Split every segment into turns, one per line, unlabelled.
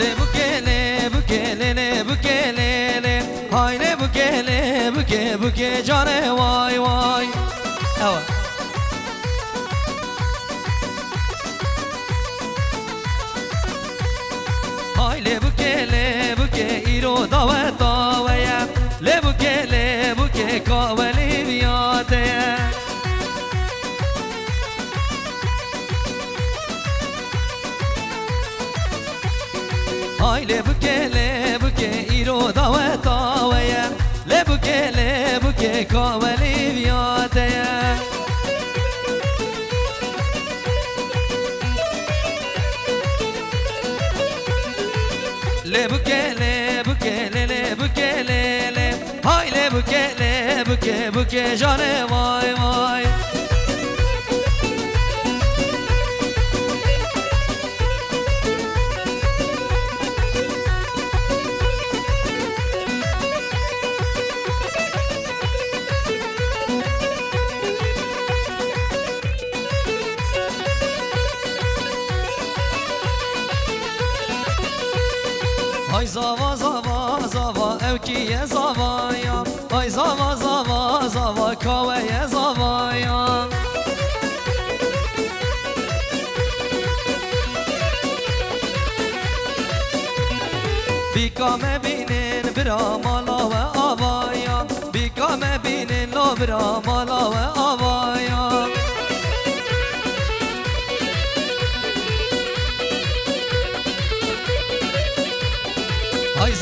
Le buke le buke le le buke le le Hay le buke le buke buke cane vay vay Evet گله بو که کاملی بیاده le bukele bukele le bukele le hay le bukele buke buke jane vay vay. Ay zava zava zava evkiye zavaya Ay zava zava zava kaveye zavaya Bikame binin bira mala ve avaya. Bikame binin lo bira mala ve avaya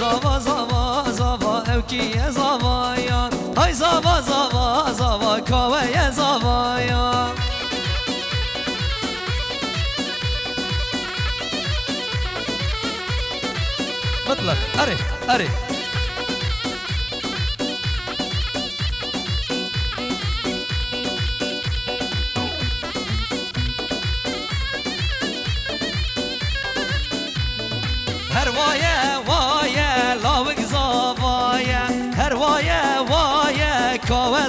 zava zava zava evkiye zavaya Ay zava zava zava kaveye zavaya مطلق أري أري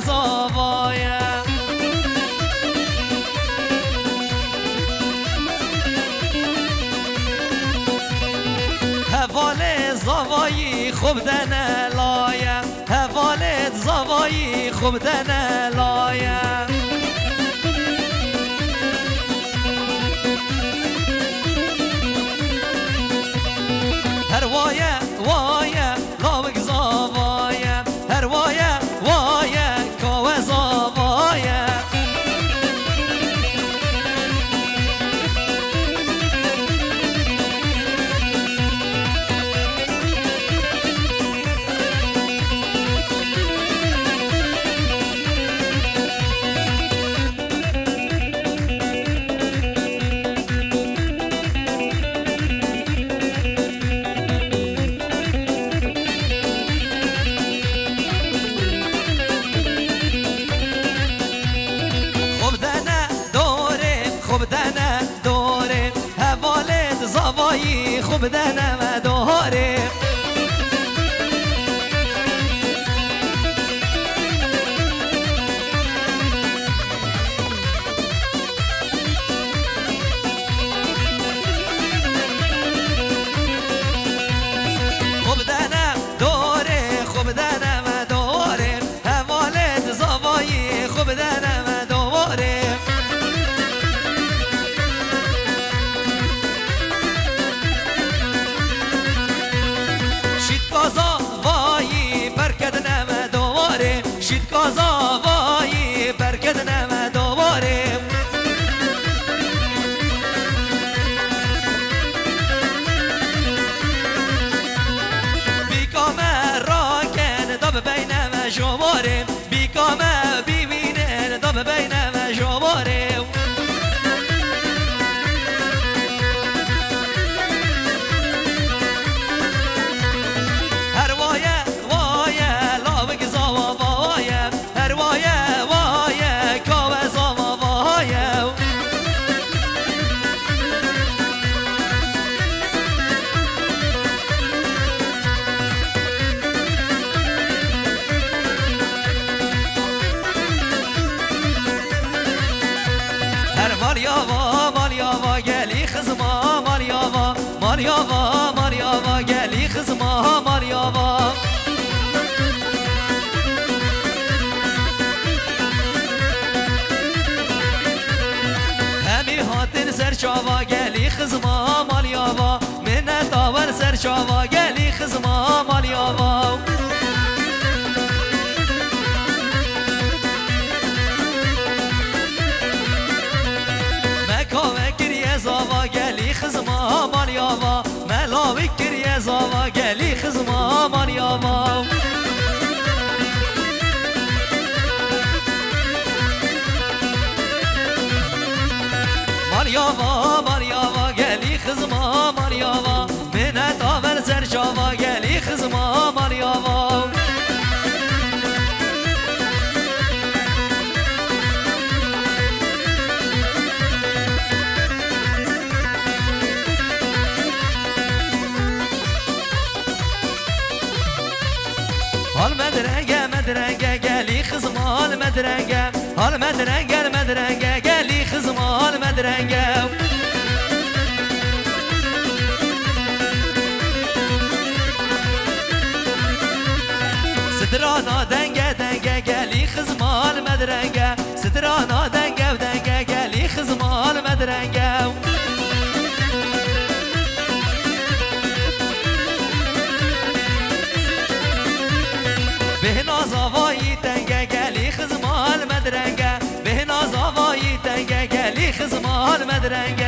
زاوایه حوالت زاوایی خوب دنه لایه حوالت زاوایی خوب دنه زوایی Maryava Maryava geli kızıma Maryava Hemi hatin serçava geli kızıma Maryava Minnet avar serçava geli kızım aman yaman. Maryama, Maryama, geli kızıma Maryama Minneta ver serçama, geli kızıma Maryama مدرنگه مدرنگه گلی خزمال مدرنگه سترانا دنگه دنگه گلی خزمال مدرنگه سترانا دنگه دنگه گلی خزمال مدرنگه به نازاوایی تنگه گلی خزمال مدرنگه that ain't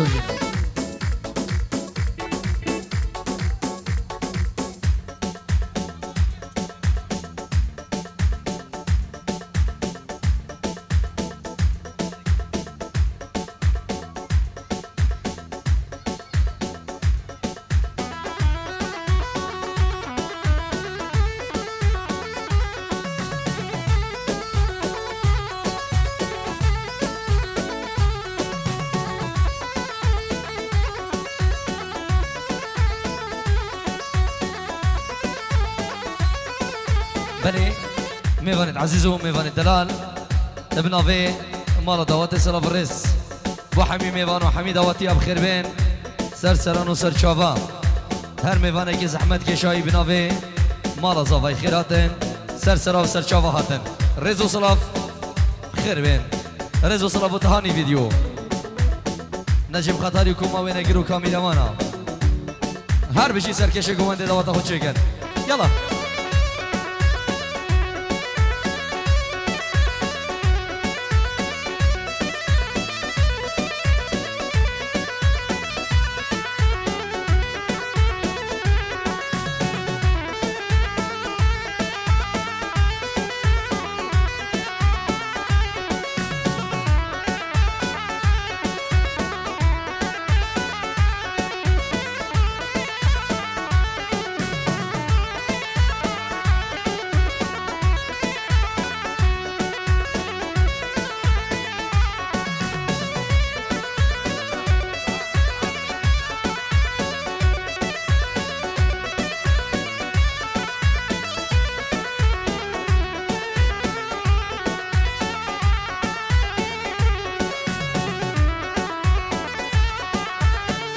Giorgio. میوانید عزیزو میوانید دلال ابن آوی مال دوات سلاف الرس و حمی میوان و حمی دواتی اب خیر بین سر سران و سر چاوا هر میوانه که زحمت کشایی بناوی مال زاوی خیراتن سر سرا و سر هاتن. رز و سلاف خیر بین رز و سلاف و ویدیو نجم خطاری کما و نگیرو کامیرمانا هر بشی سرکش گوانده دوات خود چکن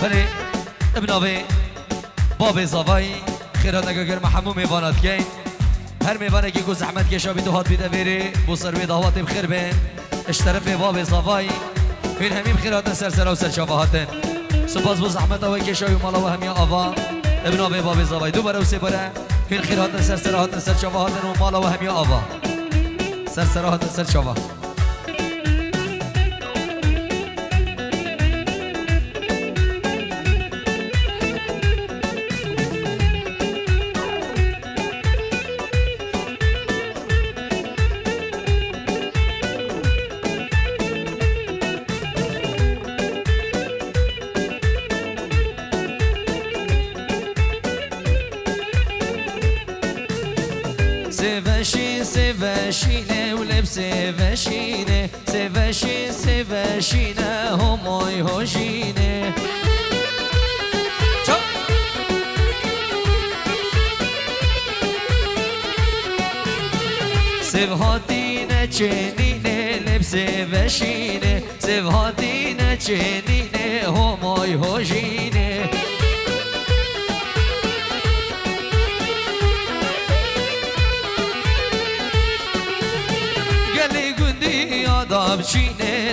ابن آوی باب زاوای خیرات نگاگر محمو میوانات گین. هر میوانه که گو زحمت کشا بیدو هات بیده بیری بو سر بیده هوات بخیر بین. اشترف باب زاوای این همین خیرات سر سر و سر شافه هاتن. سپاس بو زحمت آوای کشا و مالا و همیا آوا. ابن آوی باب زاوای دو و سه بره این خیرات سر سر هاتن سر شافه هاتن و مالا و همیا آوا. سر سر هاتن سر شافه سوشی سوشینه و لب سوشینه سوشی سوشینه همای هوشینه چا سوهاتینه چنینه لب سوشینه سوهاتینه چنینه همای هوشینه چینه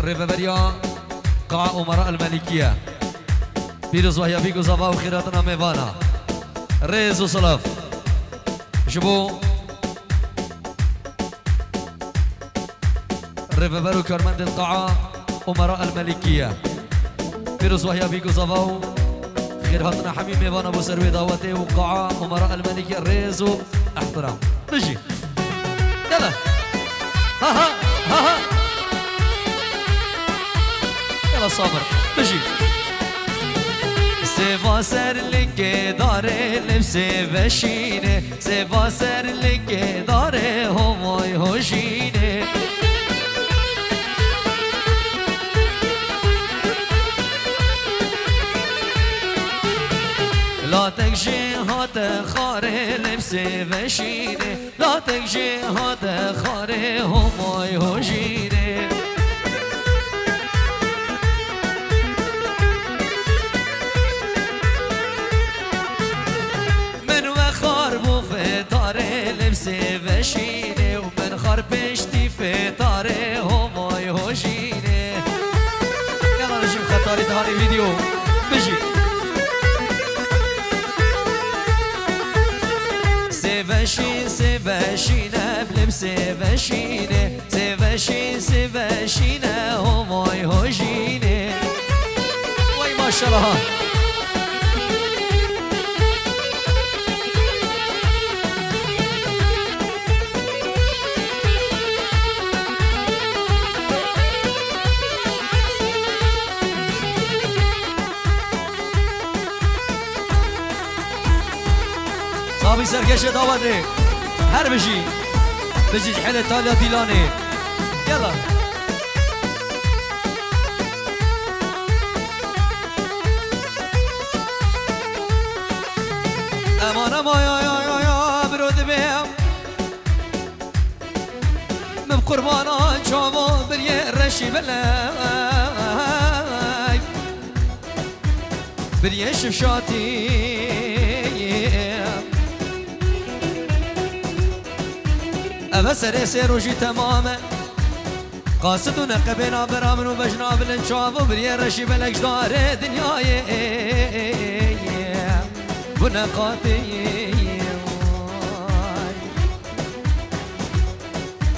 ريفابريا قاع أمراء الملكية بيروز وهي بيكو زفا وخيراتنا ميفانا ريز وصلاف شبو ريفابرو كارمند القاعة أمراء الملكية بيروز وهي بيكو زفا خيراتنا حميم ميفانا أبو سروي دعوتي وقاعة أمراء الملكية ريز احترام نجي يلا ها ها ها ها صابر. بجي سوا سر لگه داره لبس وشینه. سوا سر لگه داره همای هوشینه. لا تکشی هات خاره لبس وشینه. لا تکشی هات خاره همای هوشینه. sevešine, sevešin, sevešine, o moj hojine. Oj, mašala! Abi serkeşe davet Her bir şey. بجي حلة تاليا ديلاني يلا. أمان اما يا يا يا يا برود بهم. من قربانا جاوا بريه رشي بلاي بريه شفشاتي بسر سير وجي تماما قاصد ونقبنا برامن وبجنا بالانشاف وبريا رشي بلك جدار دنياي. ونقاطي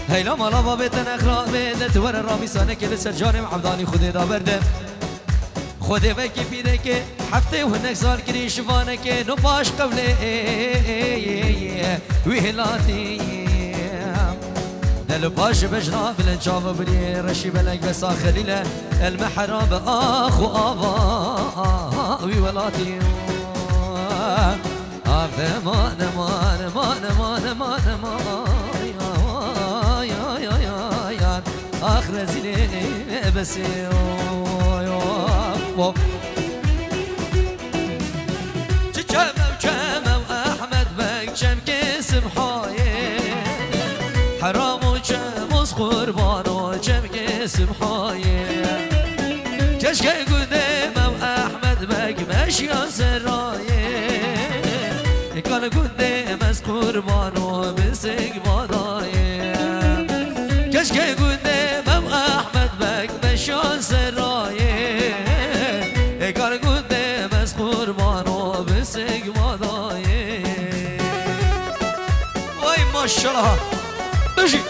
هيلا مالا بابتنا اخرا بيدت ورا رامي سانك لسر جانم عبداني خذي دا بردم خذي بكي بيدك حفتي وهنك صار كري شفانك نباش قبلي وهلاتي الباش بجراب لجاب بري رشي بلك بس خليلة المحراب أخو وآبا وي ولاتي آفمان مان مان مان مان مان يا يا يا يا آخر زليني بسيو ماشي سرايه كان قدام از قربان و مسك بادایه کشک قدام احمد بک بشان سرایه کان قدام از قربان و مسك بادایه وای ماشالله بشی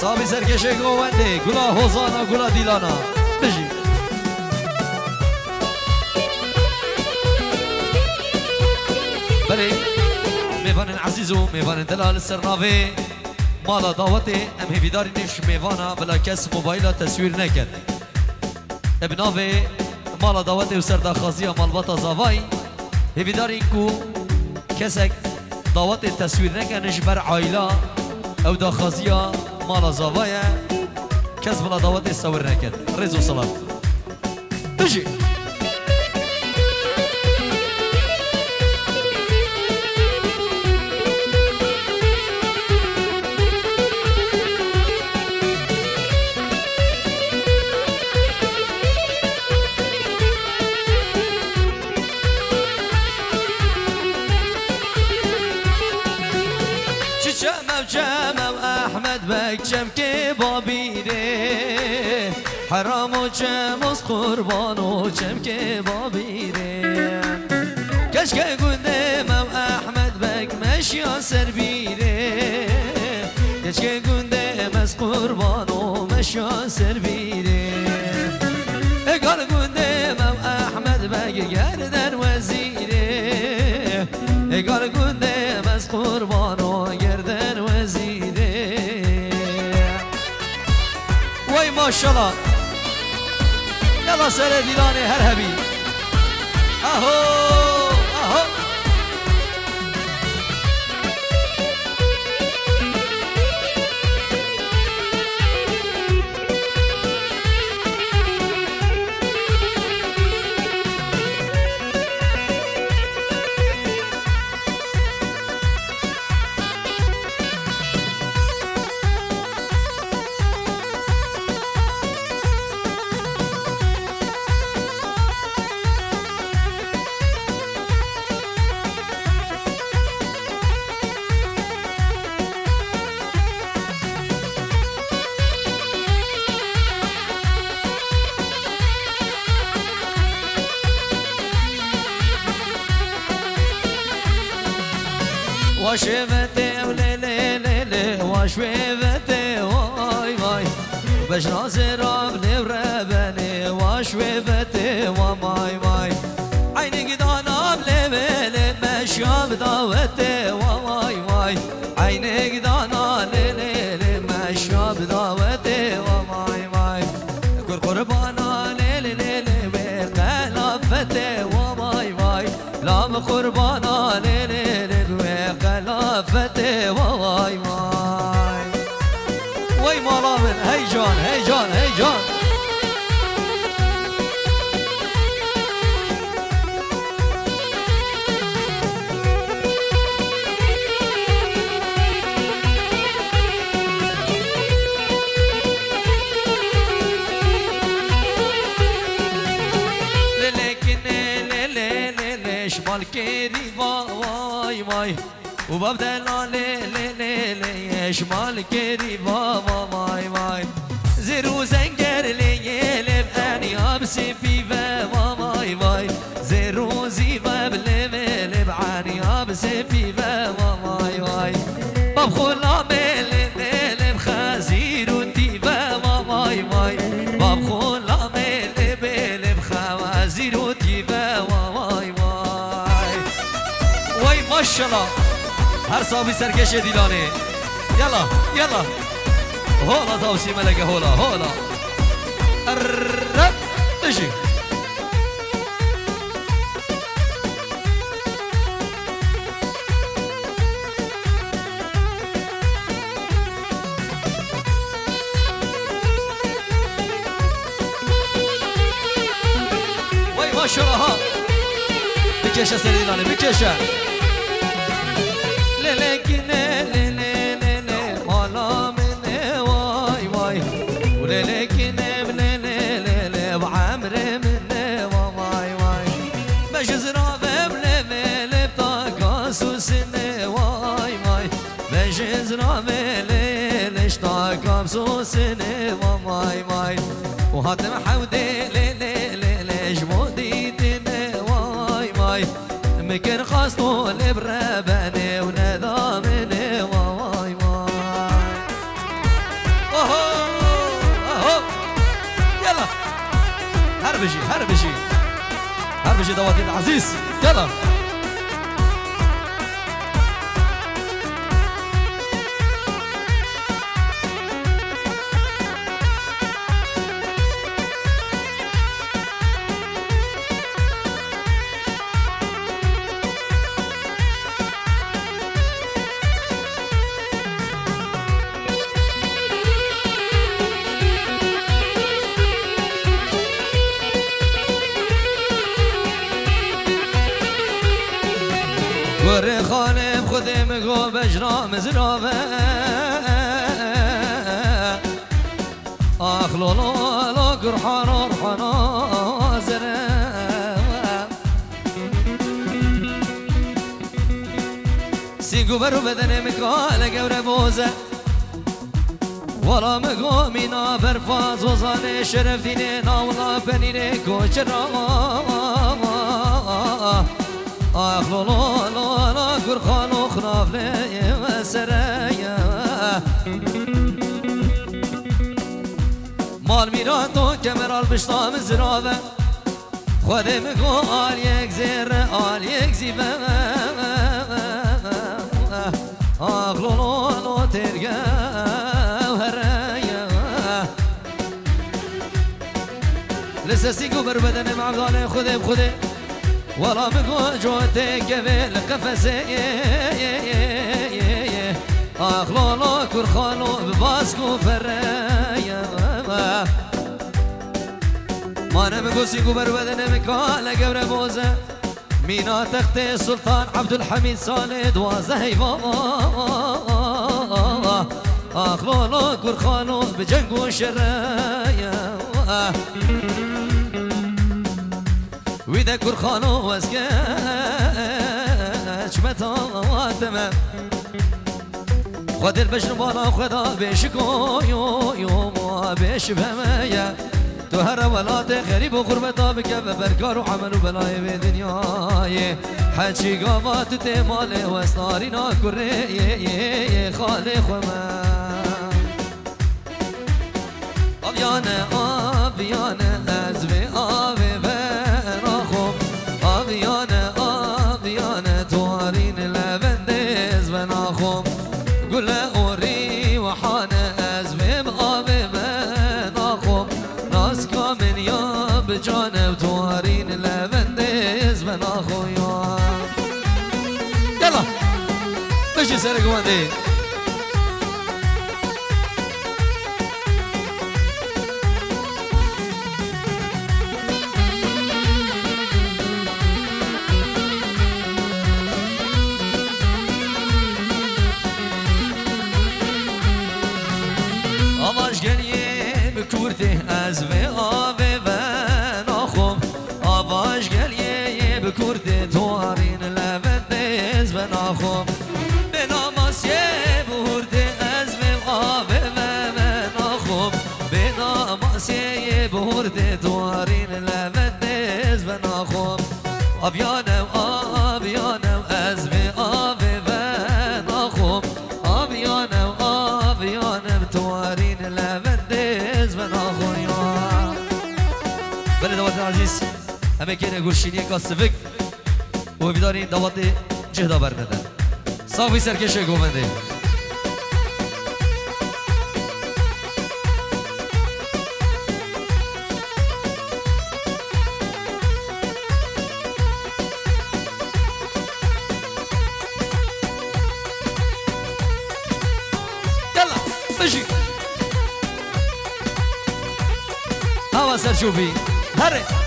صابی سرکشه گوونده گلا حوزانا گلا دیلانا. میوان عزیز و میوان دلال سرناوه مالا دعوت ام هیویداری نیش میوانا بلا کس موبایل تصویر نکرد ابناوه مالا دعوت و سردخازی مالباتا زاوای هیویداری کو کسک دعوت تصویر نکنش بر عائله أو داخازی مالا زاوای کس بلا دعوت صور نکرد رزو صلات بجی. جم که بابیره حرام و جم از قربان و جم که بابیره کشک گنده مم احمد بک مشیا سر بیره. کشک گنده از قربان و مشیا سر بیره. اگر گنده مم احمد بک گردن وزیره. اگر گنده از قربان و ماشالله یلا سر دیلان هر هبی اهو واش وليلي ولي لي واي واي. باش نازي راب نبربني واش بتي وماي ماي. عيني قد أنا بلي بلي ماشي بداوتي واي واي. شمال كيري واي واي وببدا لا لي لي لي لي شمال كيري واي واي زيرو زنجر لي يلب اني ابسي في واي واي زيرو زيبا بلب لب عني ابسي في واي ماشاءالله. هر صابی سرکش دیلانه. یلا یلا. هولا تاوسی ملکه هولا هولا. الرب بشی وای ماشاءالله بکشه سر دیلانه بکشه زوسني وماي ماي وهات محودي ليلي ليلي جمودي دني واي ماي مكن خاصتو لبرباني ونظامني واي ماي اهو اهو يلا هربجي هربجي هربجي دواتي العزيز يلا بجرام زراوه. آخ لولو لو قرحان ورحان زره. سيقو برو بدن مكال قبر بوزه ولا مقومنا برفاز وزاني شرف ديني ناولا بنيني كوشرا آخ لا لا لا قرخان وخراف لي وسرايا مال ميراتو كمر البشطام زرابة خودي مقال يك زير آل يك زيبا آخ لا لا لا ترقى وهرايا لسه سيقو بربدن معبدان خودي بخودي ولا ورا بغوجوتي قبل قفزي اخلولو كرخانو بباسكو فرايا ما نمقوسي قبر وذن مكالة قبر بوزة مينا تختي سلطان عبد الحميد صالد وزهي بابا اخلولو كرخانو بجنكو شرايا بجنقو شرايا ويدا كرخانو واسكاش متاتما خد البشر بالا خدا يو ما بيش بهمايا تو هر ولات غريب وغربتا بك بركار وعمل وبلاي بدنياي حجي قامات تمال واسنارنا كري خالق وما أبيانا أبيانا أزبي أبي بناخم 对。گلشینی گاسوک امیدواریم دوات جهدا بر ندن صافی سرکش گومنده Sergio V. هر.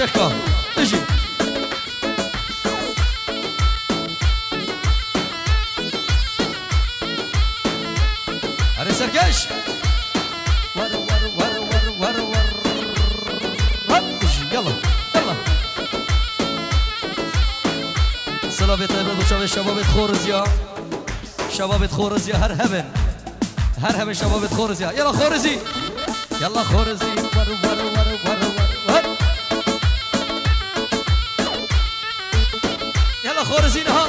Checa, بجی آره سرکش ور ور ور ور ور ور بجی یلا یلا سلام شباب خورزیا شباب خورزیا هر همین، هر هبن شباب خورزیا یلا خورزی یلا خورزی ور ور ور ور ور Motors in the